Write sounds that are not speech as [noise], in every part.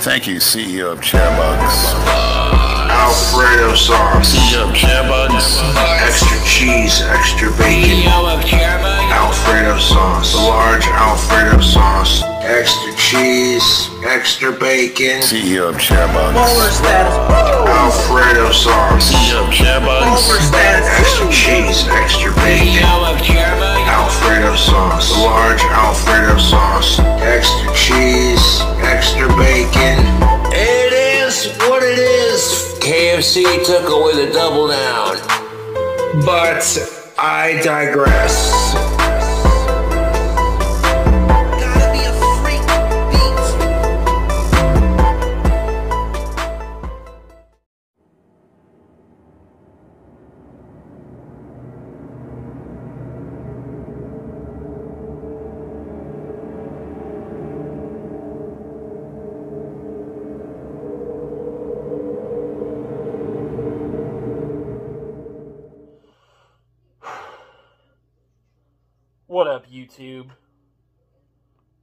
Thank you, CEO of Chairbugs. Alfredo sauce. CEO of Chairbugs. Extra cheese, extra bacon. CEO of Chairbugs. Alfredo sauce. Large Alfredo sauce. Extra cheese, extra bacon. CEO of Chairbugs. Bowler status. Alfredo sauce. CEO of Chairbugs. Bowler status. Extra cheese, extra bacon. CEO of Chairbugs. Alfredo sauce. Large Alfredo sauce. Extra cheese, extra bacon. It is what it is. KFC took away the double down. But I digress. YouTube?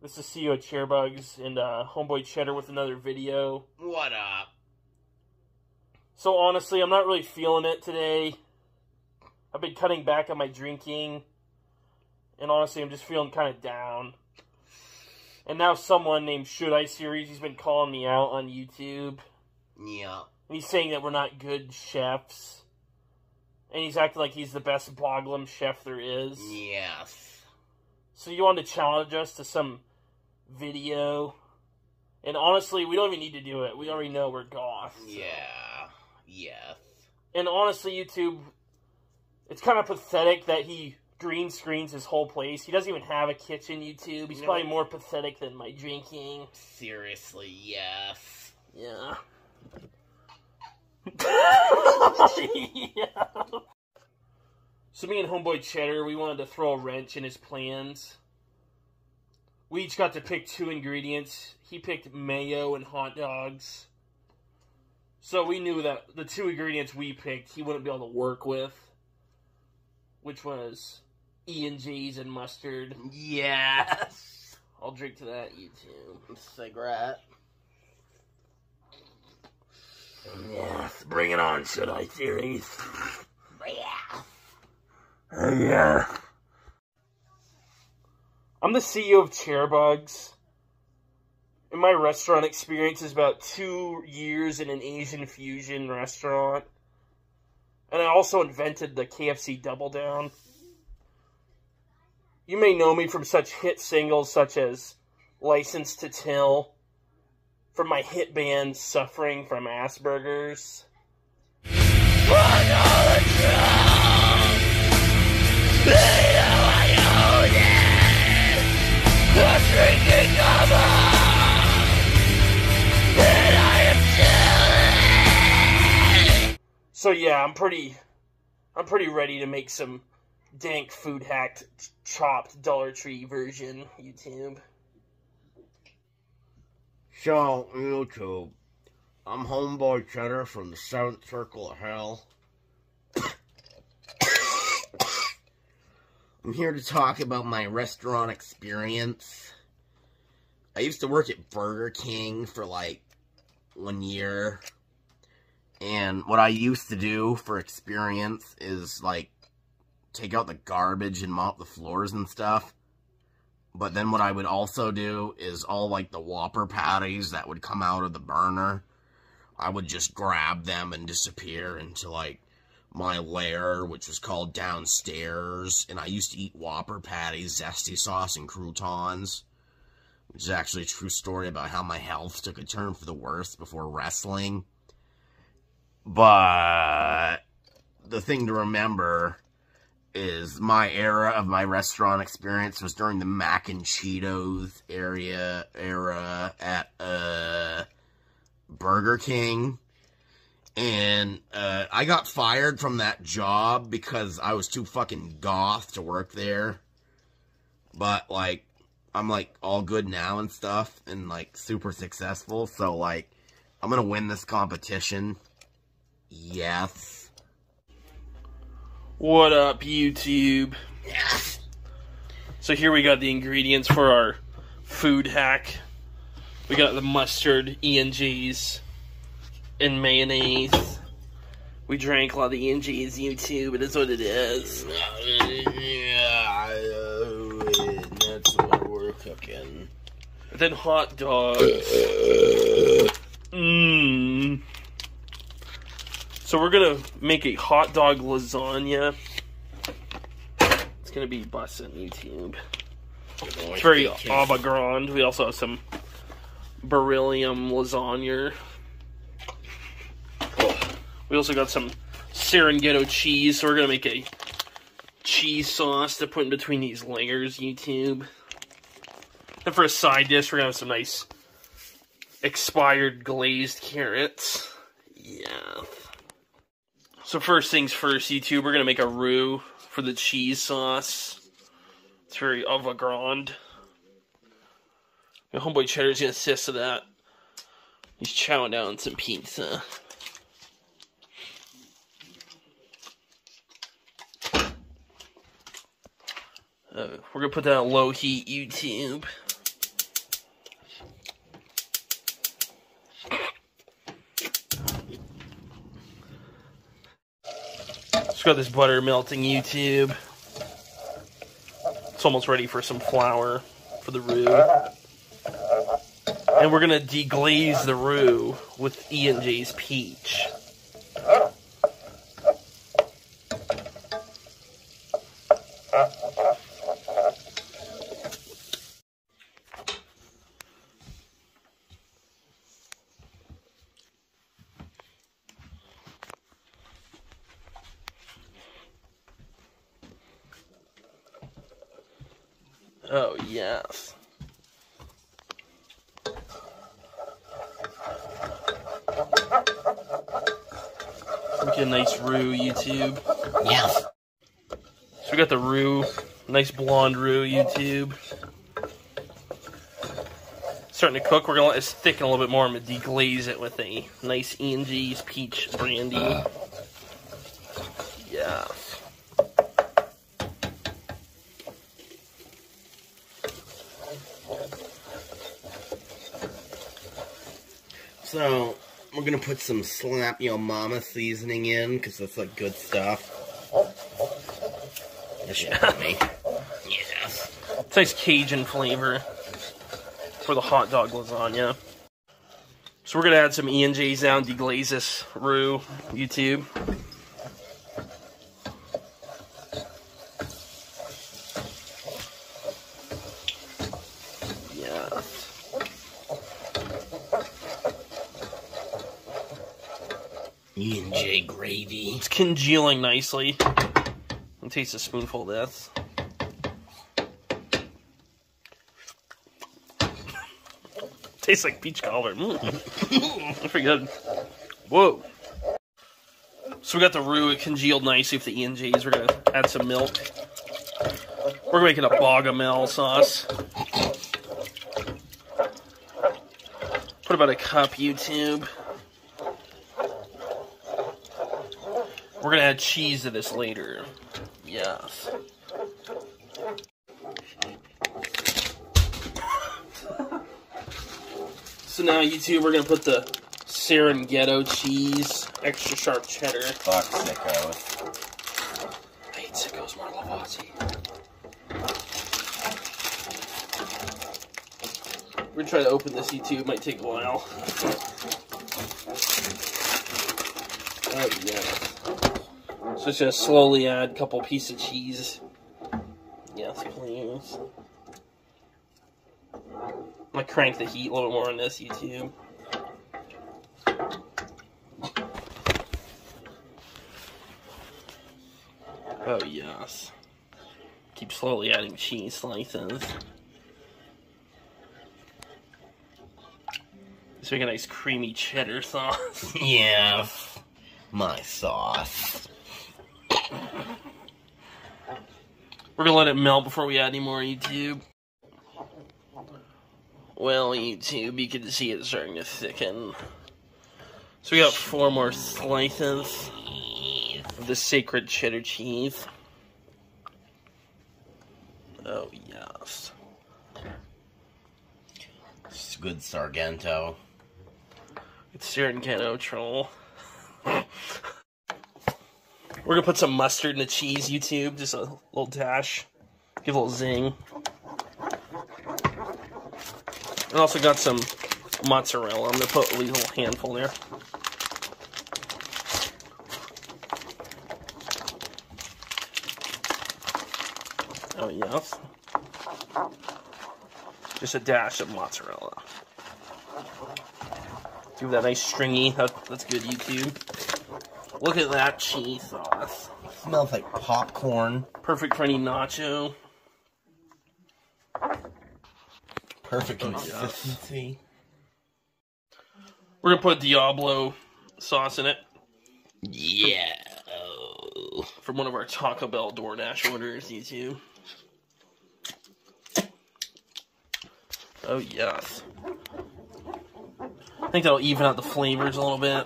This is CEO Chairbugs and uh, Homeboy Cheddar with another video. What up? So honestly, I'm not really feeling it today. I've been cutting back on my drinking, and honestly, I'm just feeling kind of down. And now someone named Should I Series, he's been calling me out on YouTube. Yeah. And he's saying that we're not good chefs. And he's acting like he's the best Boglum chef there is. Yes. So you want to challenge us to some video? And honestly, we don't even need to do it. We already know we're goth. so. Yeah. Yes. And honestly, YouTube, it's kind of pathetic that he green screens his whole place. He doesn't even have a kitchen, YouTube. He's No. probably more pathetic than my drinking. Seriously, yes. Yeah. [laughs] yeah. So me and homeboy Cheddar, we wanted to throw a wrench in his plans. We each got to pick two ingredients. He picked mayo and hot dogs. So we knew that the two ingredients we picked, he wouldn't be able to work with, which was E&J's and mustard. Yes. I'll drink to that, you YouTube. Cigarette. Yes, bring it on, should I, series? Yeah. I'm the CEO of Chairbugs. And my restaurant experience is about two years in an Asian fusion restaurant. And I also invented the KFC Double Down. You may know me from such hit singles such as License to Till, from my hit band Suffering from Asperger's. So yeah, I'm pretty, I'm pretty ready to make some dank food hacked ch- chopped Dollar Tree version YouTube. So, YouTube, I'm Homeboy Cheddar from the Seventh Circle of Hell. I'm here to talk about my restaurant experience. I used to work at Burger King for like one year. And what I used to do for experience is like take out the garbage and mop the floors and stuff. But then what I would also do is all like the Whopper patties that would come out of the burner, I would just grab them and disappear into like my lair, which was called downstairs. And I used to eat Whopper patties, zesty sauce, and croutons. Which is actually a true story about how my health took a turn for the worse before wrestling. But the thing to remember is my era of my restaurant experience was during the mac and Cheetos area era at uh Burger King. And uh, I got fired from that job because I was too fucking goth to work there. But like I'm like all good now and stuff and like super successful, so like I'm gonna win this competition. Yes. What up, YouTube? Yes. So here we got the ingredients for our food hack. We got the mustard, ENGs, and mayonnaise. We drank a lot of ENGs, YouTube, it is what it is. Yeah, that's what we're cooking. And then hot dogs. Mmm. So we're gonna make a hot dog lasagna. It's gonna be bussin' YouTube. It's very avant garde. We also have some beryllium lasagna. We also got some Serenghetto cheese, so we're gonna make a cheese sauce to put in between these layers, YouTube. And for a side dish, we're gonna have some nice expired glazed carrots. Yeah. So first things first, YouTube, we're gonna make a roux for the cheese sauce. It's very avant-garde. Homeboy Cheddar's gonna assist to that. He's chowing down some pizza. Uh, we're gonna put that on low heat YouTube. Just got this butter melting YouTube. It's almost ready for some flour for the roux. And we're gonna deglaze the roux with E and J's peach. Oh yes. Make a nice roux, YouTube. Yeah. So we got the roux, nice blonde roux, YouTube. Starting to cook. We're gonna let this thicken a little bit more. I'm gonna deglaze it with a nice E&G's peach brandy. Yeah. So, we're gonna put some Slap Yo Mama seasoning in, because that's like good stuff. This should help me. Yes. It's nice Cajun flavor for the hot dog lasagna. So we're gonna add some E and J's down, deglaze this roux, YouTube. Yeah. E and J gravy. It's congealing nicely. And taste a spoonful of this. [laughs] Tastes like peach cobbler. Mm. [laughs] Pretty good. Whoa. So we got the roux, it congealed nicely with the E&Gs. We're gonna add some milk. We're making a bogamel sauce. Put about a cup, YouTube. We're gonna add cheese to this later. Yes. So now, YouTube, we're gonna put the Serenghetto cheese, extra sharp cheddar. Fuck sickos. I hate sickos more Lavazzi. We're gonna try to open this YouTube, might take a while. Oh yeah. So just slowly add a couple pieces of cheese. Yes, please. I'm gonna crank the heat a little more on this YouTube. Oh yes. Keep slowly adding cheese slices. Let's make a nice creamy cheddar sauce. [laughs] Yeah. My sauce. We're gonna let it melt before we add any more YouTube. Well, YouTube, you can see it starting to thicken. So we got four more slices of the sacred cheddar cheese. Oh, yes. It's good Sargento. It's Sargento troll. [laughs] We're gonna put some mustard in the cheese, YouTube. Just a little dash. Give a little zing. And also got some mozzarella. I'm gonna put a little handful there. Oh yes. Just a dash of mozzarella. Give that nice stringy. That, that's good, YouTube. Look at that cheese sauce. Smells like popcorn. Perfect for any nacho. Perfect Oh, consistency. We're gonna put Diablo sauce in it Yeah. From one of our Taco Bell DoorDash orders, YouTube. Oh yes. I think that'll even out the flavors a little bit.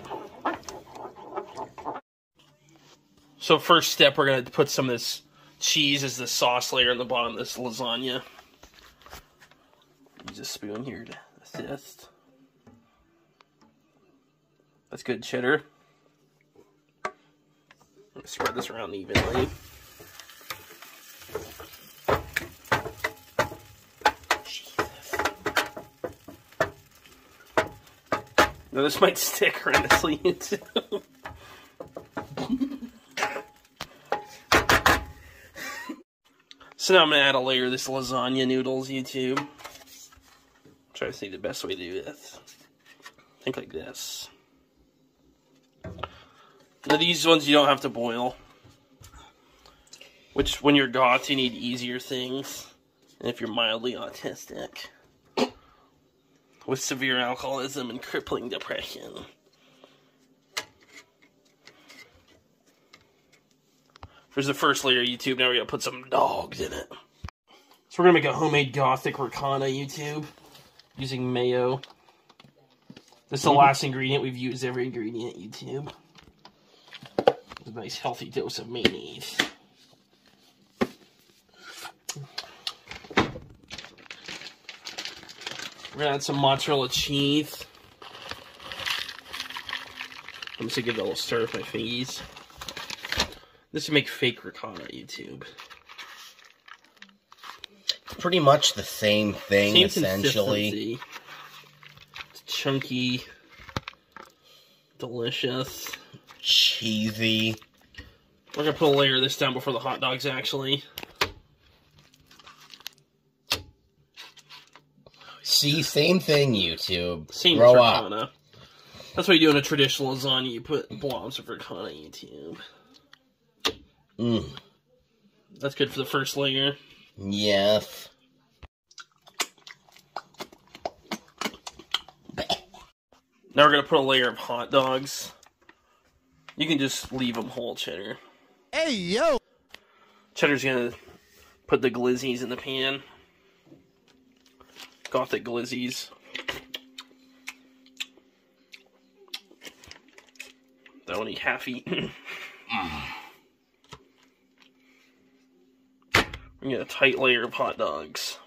So first step, we're gonna put some of this cheese as the sauce layer on the bottom of this lasagna. Use a spoon here to assist. That's good cheddar. Spread this around evenly. Now this might [laughs] stick horrendously into. So now I'm gonna add a layer of this lasagna noodles, YouTube. Try to see the best way to do this. Think like this. Now these ones you don't have to boil. Which, when you're goth, you need easier things. And if you're mildly autistic, with severe alcoholism and crippling depression. Here's the first layer, YouTube. Now we're gonna put some dogs in it. So we're gonna make a homemade gothic ricotta, YouTube, using mayo. This is the mm-hmm. last ingredient. We've used every ingredient, YouTube. A nice healthy dose of mayonnaise. We're gonna add some mozzarella cheese. I'm just gonna give it a little stir with my fingies. This would make fake ricotta, YouTube. Pretty much the same thing, Same essentially. It's chunky, delicious. Cheesy. We're gonna put a layer of this down before the hot dogs, actually. See, same thing, YouTube. Same Grow up. ricotta. That's what you do in a traditional lasagna. You put blobs of ricotta, YouTube. Mm. That's good for the first layer. Yes. Now we're gonna put a layer of hot dogs. You can just leave them whole, cheddar. Hey, yo! Cheddar's gonna put the glizzies in the pan. Gothic glizzies. That one he half eaten. Gonna get a tight layer of hot dogs.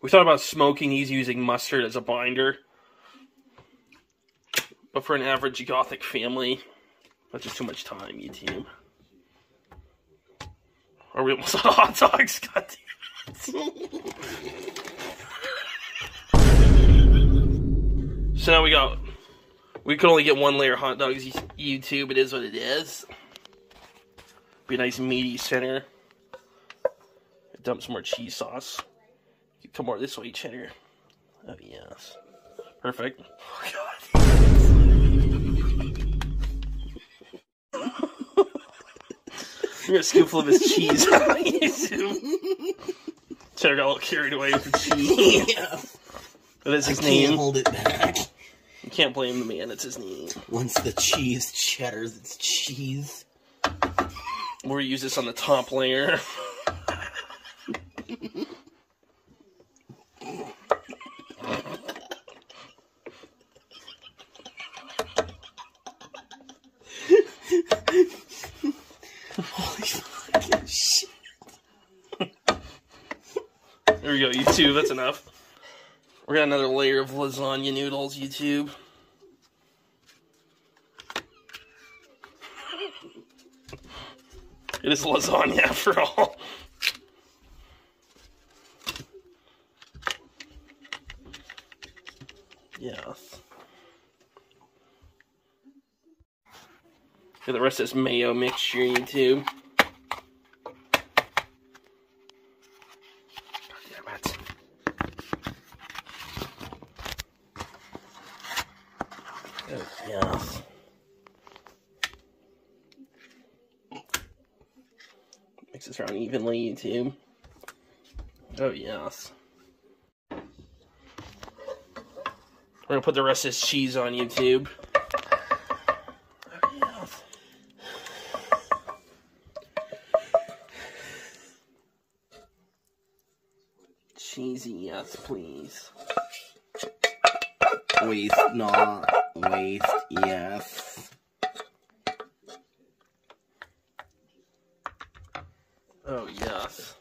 We thought about smoking these using mustard as a binder. But for an average gothic family, that's just too much time, YouTube. Are we almost [laughs] out of hot dogs? God damn it. [laughs] so now we got. We could only get one layer of hot dogs, YouTube. It is what it is. Be a nice meaty center. Dump some more cheese sauce. Come more this way, cheddar. Oh, yes. Perfect. Oh, [laughs] God. You're a scoopful of his cheese. [laughs] Cheddar got a little carried away with the cheese. [laughs] That is his name. Can't hold it back. You can't blame the man. It's his name. Once the cheese cheddars, it's cheese. We'll use this on the top layer. [laughs] Holy fucking shit. There we go, YouTube, that's enough. We got another layer of lasagna noodles, YouTube. It is lasagna [laughs] after all. Yes. Yeah, the rest is mayo mixture, YouTube. Oh, yes. Around evenly, YouTube. Oh, yes. We're gonna put the rest of this cheese on YouTube. Cheesy, yes, please. Waste not. Waste yes. Oh, yes.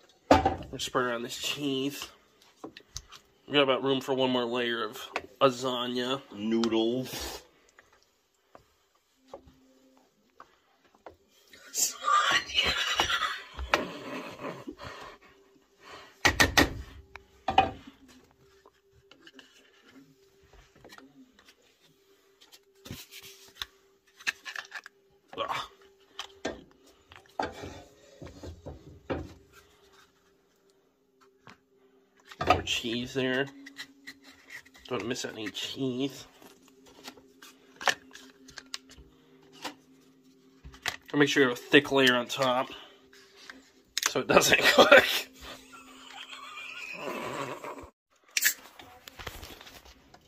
We're spread around this cheese. We got about room for one more layer of lasagna. Noodles. Ugh. More cheese there. Don't miss any cheese. And make sure you have a thick layer on top so it doesn't [laughs] cook.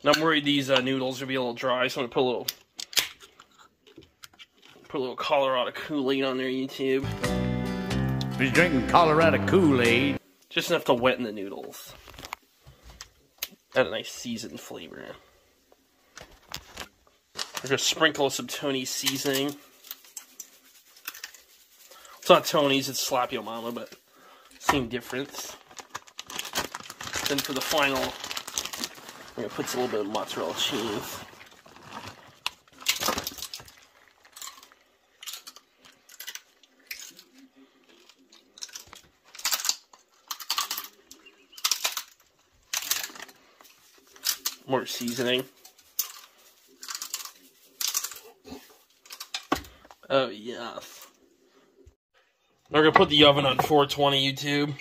Now I'm worried these uh, noodles will be a little dry, so I'm gonna put a little put a little Colorado Kool-Aid on there, YouTube. He's drinking Colorado Kool-Aid. Just enough to wet in the noodles. Add a nice seasoned flavor. We're gonna sprinkle some Tony's seasoning. It's not Tony's, it's Slap Yo Mama, but same difference. Then for the final, we're gonna put a little bit of mozzarella cheese. More seasoning. Oh, yes. We're gonna put the oven on 420 YouTube.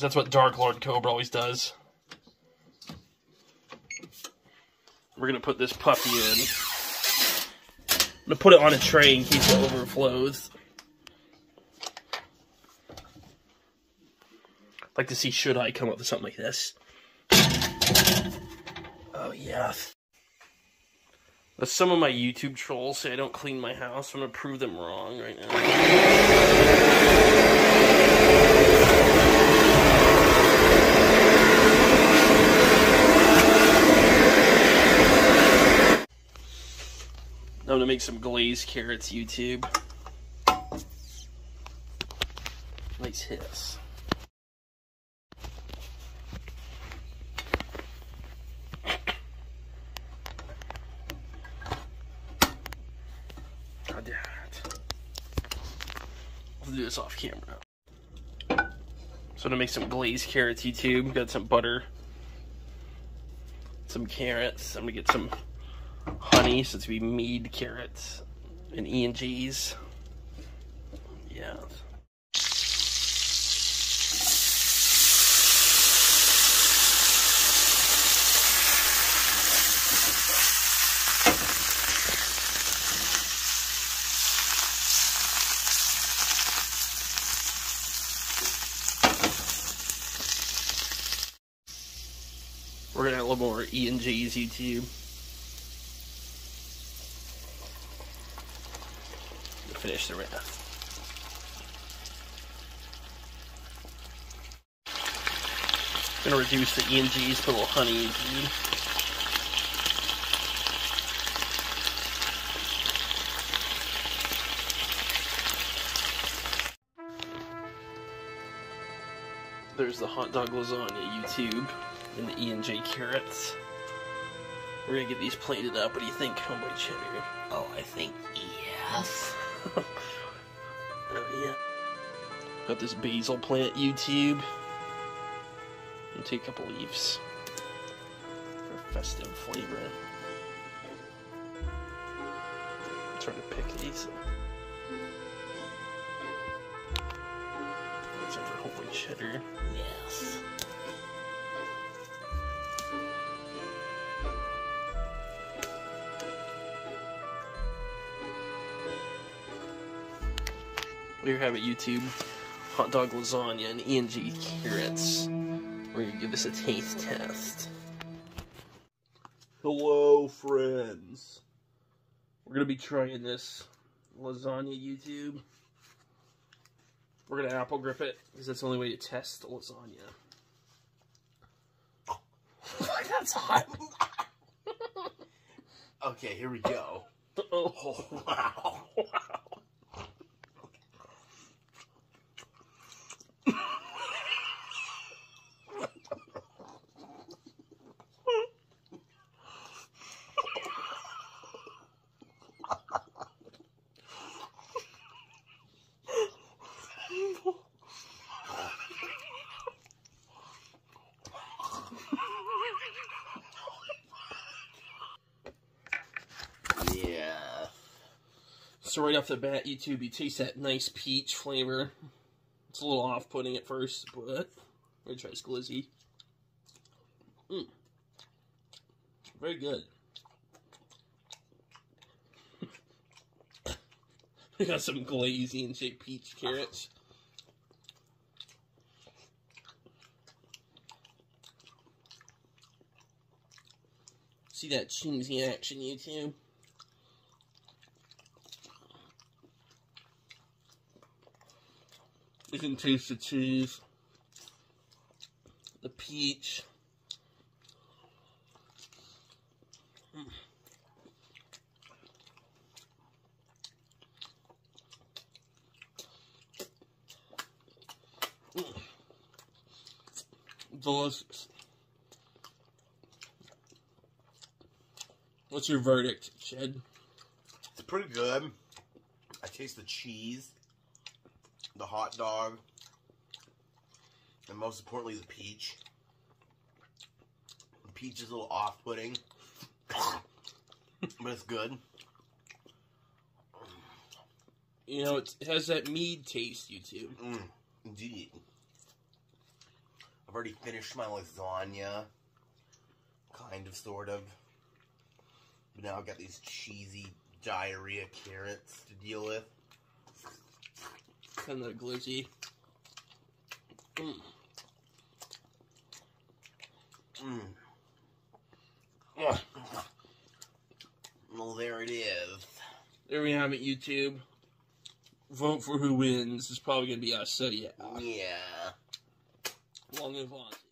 That's what Dark Lord Cobra always does. We're gonna put this puppy in. I'm gonna put it on a tray in case it overflows. like to see should I come up with something like this. Oh yes. Some of my YouTube trolls say I don't clean my house. I'm gonna prove them wrong right now. I'm gonna make some glazed carrots, YouTube. Nice hiss. God damn it. Let's do this off camera. So to make some glazed carrots, YouTube, got some butter, some carrots. I'm gonna get some honey, so it's gonna be mead carrots and E and G's. Yeah. More E and G's YouTube. Finish the rest. Gonna reduce the E and G's, put a little honey in G. the hot dog lasagna YouTube and the E and J carrots. We're gonna get these plated up. What do you think, homeboy cheddar? Oh, I think yes. [laughs] Oh yeah. Got this basil plant YouTube. And take a couple leaves for festive flavor. I'm trying to pick these. Some for homemade cheddar. Yes. We have it YouTube. Hot dog lasagna and E&G carrots. We're gonna give this a taste test. Hello, friends. We're gonna be trying this lasagna YouTube. We're gonna apple grip it because that's the only way to test lasagna. [laughs] That's hot. okay, here we go. Oh, Wow. [laughs] Yeah. So right off the bat, YouTube, you taste that nice peach flavor. It's a little off-putting at first, but we're gonna try this glizzy. Mm. Very good. [laughs] we got some glazy and shaped peach carrots. See that cheesy action, YouTube? You can taste the cheese, the peach. Mm. Delicious. What's your verdict, Shed? It's pretty good. I taste the cheese, the hot dog, and most importantly, the peach. The peach is a little off putting, but it's good. You know, it has that mead taste, YouTube. Mm, indeed. I've already finished my lasagna. Kind of, sort of. But now I've got these cheesy diarrhea carrots to deal with. And the glizzy. Mm. Mm. Ugh. Well, there it is. There we have it, YouTube. Vote for who wins. It's probably gonna be us, so yeah. Yeah. Long live Ozzy.